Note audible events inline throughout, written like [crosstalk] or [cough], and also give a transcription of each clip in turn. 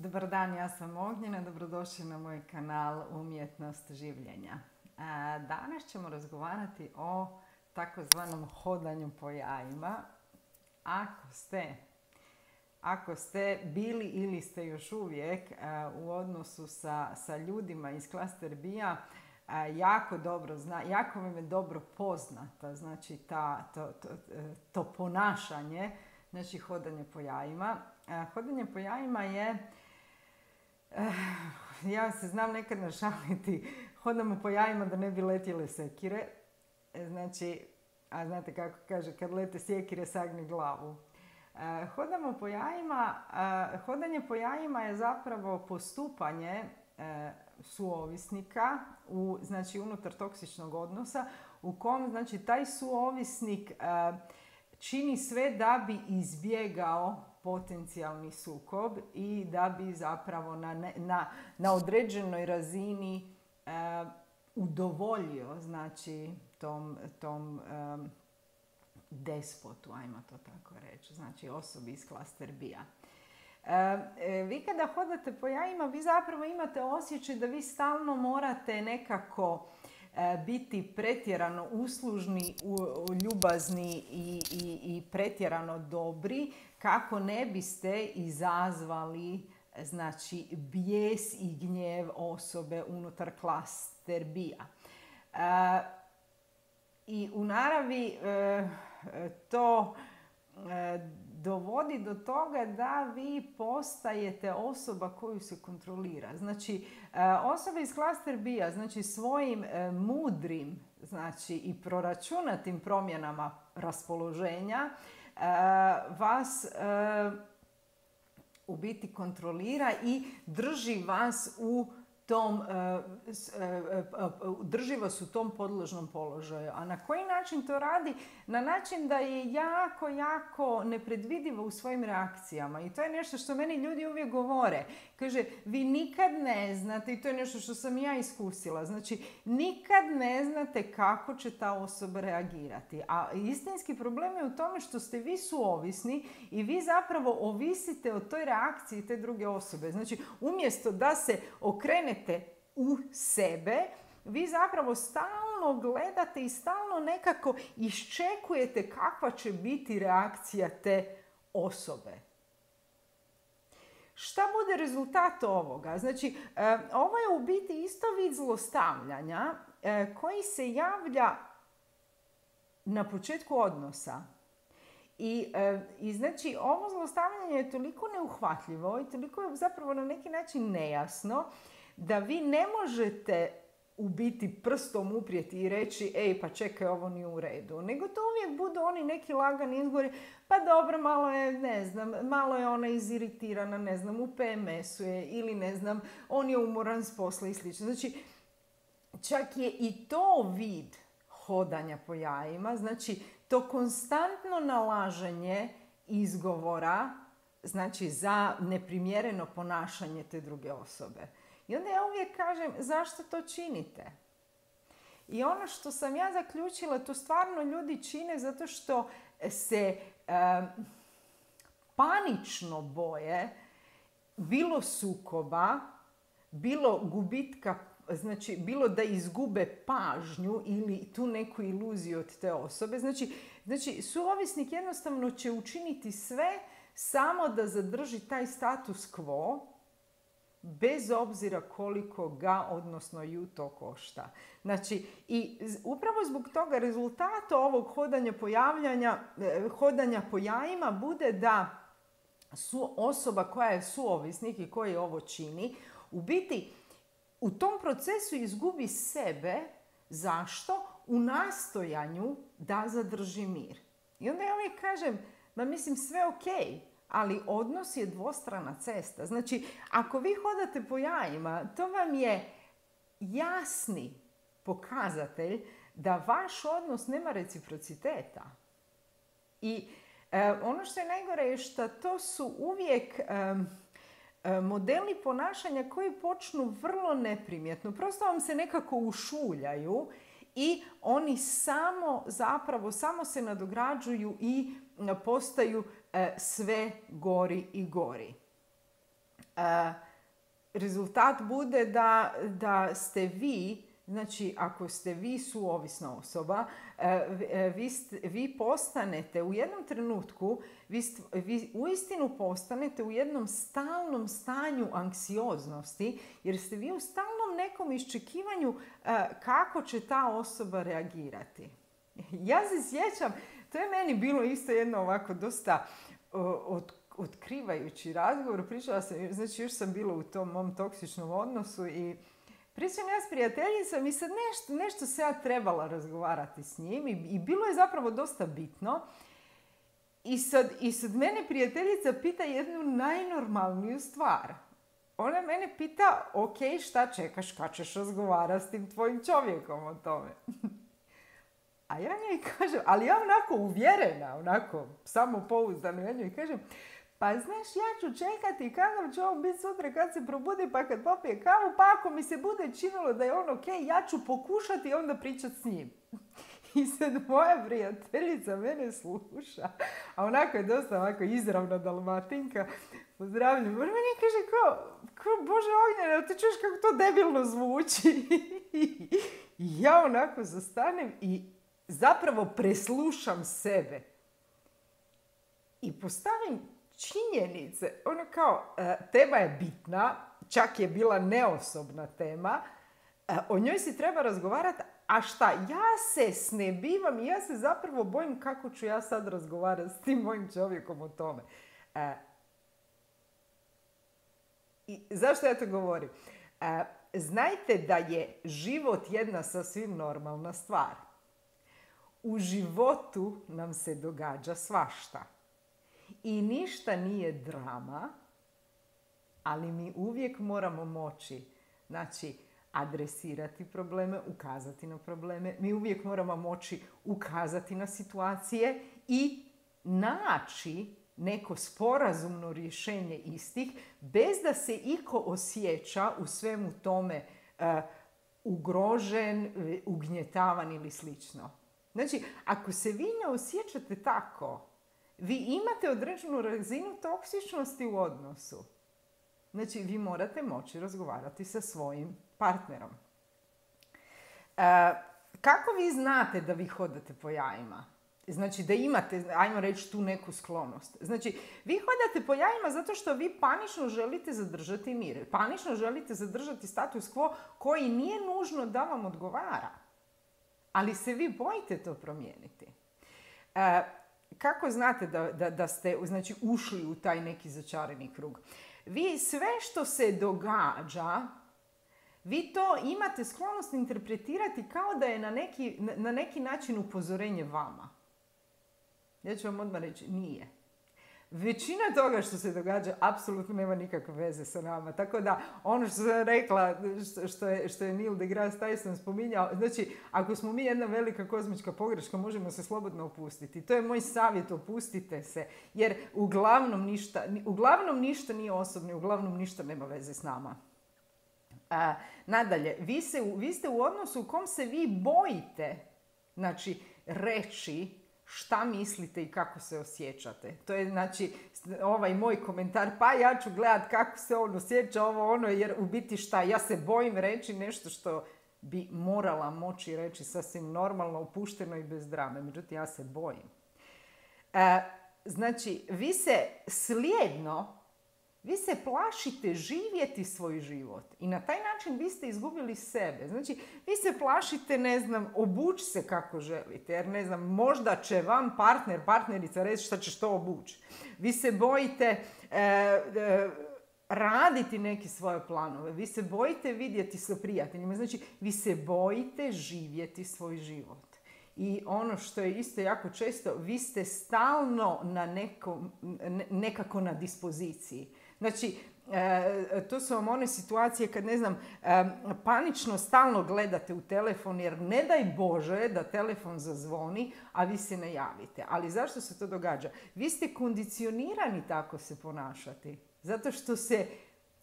Dobar dan, ja sam Ognjena, dobrodošli na moj kanal Umjetnost življenja. Danas ćemo razgovarati o takozvanom hodanju po jajima. Ako ste, ako ste bili ili ste još uvijek u odnosu sa, sa ljudima iz klaster bija, jako dobro zna, jako vam je dobro poznata, znači ta, to, to, to ponašanje, znači hodanje po jajima. Hodanje po jajima je ja se znam nekad našaliti, hodamo po jajima da ne bi letjele sekire. E, znači, a znate kako kaže, kad lete sekire sagni glavu. Eh, hodamo po jajima, eh, hodanje po jajima je zapravo postupanje suovisnika u, znači unutar toksičnog odnosa u kom znači taj suovisnik čini sve da bi izbjegao potencijalni sukob i da bi zapravo na, na, na određenoj razini e, udovoljio znači tom, tom despotu, ajmo to tako reći, znači osobi iz klaster bija. E, vi kada hodate po jajima, vi zapravo imate osjećaj da vi stalno morate nekako E, biti pretjerano uslužni, ljubazni i, i, i pretjerano dobri kako ne biste izazvali znači bijes i gnjev osobe unutar klaster bija. E, I u naravi e, to dovodi do toga da vi postajete osoba koju se kontrolira. Znači, e, osoba iz klaster bija, znači svojim e, mudrim znači i proračunatim promjenama raspoloženja e, vas u biti kontrolira i drži vas u tom, e, e, e, drži vas u tom podložnom položaju. A na koji način to radi? Na način da je jako, jako nepredvidivo u svojim reakcijama. I to je nešto što meni ljudi uvijek govore. Kaže, vi nikad ne znate, i to je nešto što sam ja iskusila, znači nikad ne znate kako će ta osoba reagirati. A istinski problem je u tome što ste vi suovisni i vi zapravo ovisite o toj reakciji te druge osobe. Znači, umjesto da se okrenete u sebe, vi zapravo stalno gledate i stalno nekako iščekujete kakva će biti reakcija te osobe. Šta bude rezultat ovoga? Znači, e, ovo je u biti isto vid zlostavljanja e, koji se javlja na početku odnosa. I, e, I znači, ovo zlostavljanje je toliko neuhvatljivo i toliko je zapravo na neki način nejasno da vi ne možete u biti prstom uprijeti i reći ej pa čekaj ovo nije u redu. Nego to uvijek budu oni neki lagani izgovori pa dobro malo je ne znam, malo je ona iziritirana ne znam u PMS-u je ili ne znam on je umoran s posla i slično. Znači čak je i to vid hodanja po jajima, znači to konstantno nalaženje izgovora znači za neprimjereno ponašanje te druge osobe. I onda ja uvijek kažem, zašto to činite? I ono što sam ja zaključila, to stvarno ljudi čine zato što se panično boje bilo sukoba, bilo gubitka, znači bilo da izgube pažnju ili tu neku iluziju od te osobe. Znači, znači suovisnik jednostavno će učiniti sve samo da zadrži taj status quo bez obzira koliko ga, odnosno ju to košta. Znači, i upravo zbog toga rezultata ovog hodanja pojavljanja, e, hodanja po jajima bude da su osoba koja je suovisnik i koji ovo čini, u biti u tom procesu izgubi sebe. Zašto? U nastojanju da zadrži mir. I onda ja uvijek kažem, ma mislim sve ok, ali odnos je dvostrana cesta. Znači, ako vi hodate po jajima, to vam je jasni pokazatelj da vaš odnos nema reciprociteta. I e, ono što je najgore je što to su uvijek e, e, modeli ponašanja koji počnu vrlo neprimjetno. Prosto vam se nekako ušuljaju i oni samo zapravo, samo se nadograđuju i postaju sve gori i gori. rezultat bude da, da ste vi Znači, ako ste vi suovisna osoba, e, e, vi, vi postanete u jednom trenutku, vi, vi uistinu postanete u jednom stalnom stanju anksioznosti, jer ste vi u stalnom nekom iščekivanju e, kako će ta osoba reagirati. [laughs] Ja se sjećam, to je meni bilo isto jedno ovako dosta od, otkrivajući razgovor. Pričala sam, znači još sam bila u tom mom toksičnom odnosu i Pričam ja s prijateljicom i sad nešto, nešto se ja trebala razgovarati s njim i, i bilo je zapravo dosta bitno. I sad, I sad mene prijateljica pita jednu najnormalniju stvar. Ona mene pita, ok, šta čekaš, kad ćeš razgovarati s tim tvojim čovjekom o tome? [laughs] A ja njoj kažem, ali ja onako uvjerena, onako samopouzdana, ja njoj kažem, pa znaš, ja ću čekati kakav će on biti sutra kad se probudi pa kad popije kavu, pa ako mi se bude činilo da je on ok, ja ću pokušati onda pričati s njim. [laughs] I sad moja prijateljica mene sluša, a onako je dosta ovako izravna dalmatinka, pozdravljam, ona meni kaže kao, kao Bože Ognjena, ti čuješ kako to debilno zvuči. [laughs] I ja onako zastanem i zapravo preslušam sebe. I postavim činjenice, ono kao, e, tema je bitna, čak je bila neosobna tema, e, o njoj si treba razgovarati, a šta, ja se snebivam i ja se zapravo bojim kako ću ja sad razgovarati s tim mojim čovjekom o tome. E, I zašto ja to govorim? znajte da je život jedna sasvim normalna stvar. U životu nam se događa svašta i ništa nije drama, ali mi uvijek moramo moći, znači, adresirati probleme, ukazati na probleme. Mi uvijek moramo moći ukazati na situacije i naći neko sporazumno rješenje istih bez da se iko osjeća u svemu tome uh, ugrožen, ugnjetavan ili slično. Znači, ako se vi ne osjećate tako, vi imate određenu razinu toksičnosti u odnosu. Znači, vi morate moći razgovarati sa svojim partnerom. E, kako vi znate da vi hodate po jajima? Znači da imate, ajmo reći, tu neku sklonost. Znači, vi hodate po jajima zato što vi panično želite zadržati mir. Panično želite zadržati status quo koji nije nužno da vam odgovara. Ali se vi bojite to promijeniti. E, kako znate da, da, da ste znači, ušli u taj neki začarani krug? Vi sve što se događa, vi to imate sklonost interpretirati kao da je na neki, na neki način upozorenje vama. Ja ću vam odmah reći, nije većina toga što se događa apsolutno nema nikakve veze sa nama. Tako da ono što sam rekla, što je, što je Neil deGrasse Tyson spominjao, znači ako smo mi jedna velika kozmička pogreška, možemo se slobodno opustiti. To je moj savjet, opustite se. Jer uglavnom ništa, uglavnom ništa nije osobno, uglavnom ništa nema veze s nama. A, nadalje, vi, se, vi ste u odnosu u kom se vi bojite znači, reći šta mislite i kako se osjećate. To je znači ovaj moj komentar, pa ja ću gledat kako se on osjeća ovo ono, jer u biti šta, ja se bojim reći nešto što bi morala moći reći sasvim normalno, opušteno i bez drame. Međutim, ja se bojim. E, znači, vi se slijedno vi se plašite živjeti svoj život i na taj način vi ste izgubili sebe. Znači, vi se plašite, ne znam, obući se kako želite, jer ne znam, možda će vam partner, partnerica reći šta ćeš to obući. Vi se bojite e, e, raditi neke svoje planove, vi se bojite vidjeti sa prijateljima, znači, vi se bojite živjeti svoj život. I ono što je isto jako često, vi ste stalno na nekom, nekako na dispoziciji. Znači, e, to su vam one situacije kad, ne znam, e, panično stalno gledate u telefon jer ne daj Bože da telefon zazvoni, a vi se ne javite. Ali zašto se to događa? Vi ste kondicionirani tako se ponašati. Zato što se,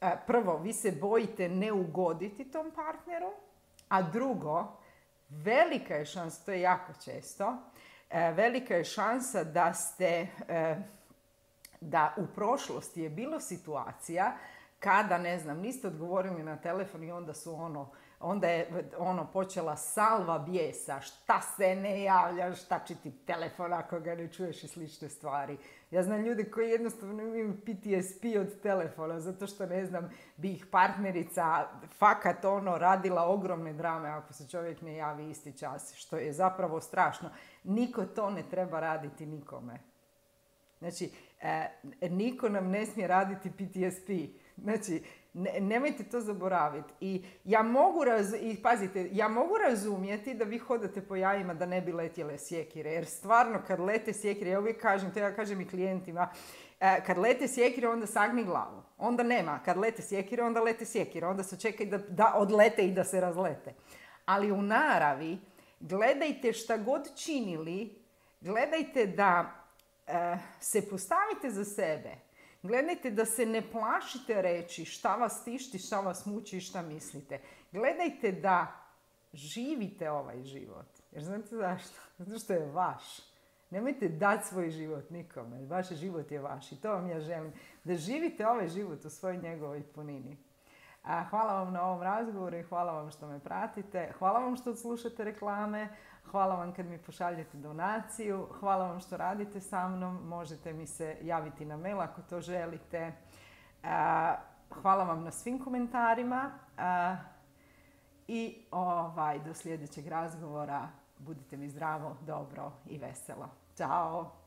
e, prvo, vi se bojite ne ugoditi tom partneru, a drugo, velika je šansa, to je jako često, velika je šansa da ste da u prošlosti je bilo situacija kada, ne znam, niste odgovorili na telefon i onda su ono, onda je ono počela salva bijesa, šta se ne javlja, šta će ti telefon ako ga ne čuješ i slične stvari. Ja znam ljude koji jednostavno imaju PTSP od telefona, zato što ne znam, bi ih partnerica fakat ono radila ogromne drame ako se čovjek ne javi isti čas, što je zapravo strašno. Niko to ne treba raditi nikome. Znači, e, niko nam ne smije raditi PTSP. Znači, nemojte to zaboraviti. I ja mogu, raz, i pazite, ja mogu razumjeti da vi hodate po jajima da ne bi letjele sjekire. Jer stvarno kad lete sjekire, ja uvijek kažem, to ja kažem i klijentima, e, kad lete sjekire onda sagni glavu. Onda nema. Kad lete sjekire onda lete sjekire. Onda se čeka da, da odlete i da se razlete. Ali u naravi gledajte šta god činili, gledajte da se postavite za sebe Gledajte da se ne plašite reći šta vas tišti, šta vas muči i šta mislite. Gledajte da živite ovaj život. Jer znate zašto? Zato što je vaš. Nemojte dati svoj život nikome. Vaš život je vaš i to vam ja želim. Da živite ovaj život u svojoj njegovoj punini. Hvala vam na ovom razgovoru i hvala vam što me pratite. Hvala vam što slušate reklame. Hvala vam kad mi pošaljete donaciju. Hvala vam što radite sa mnom. Možete mi se javiti na mail ako to želite. Hvala vam na svim komentarima. I ovaj, do sljedećeg razgovora budite mi zdravo, dobro i veselo. Ćao!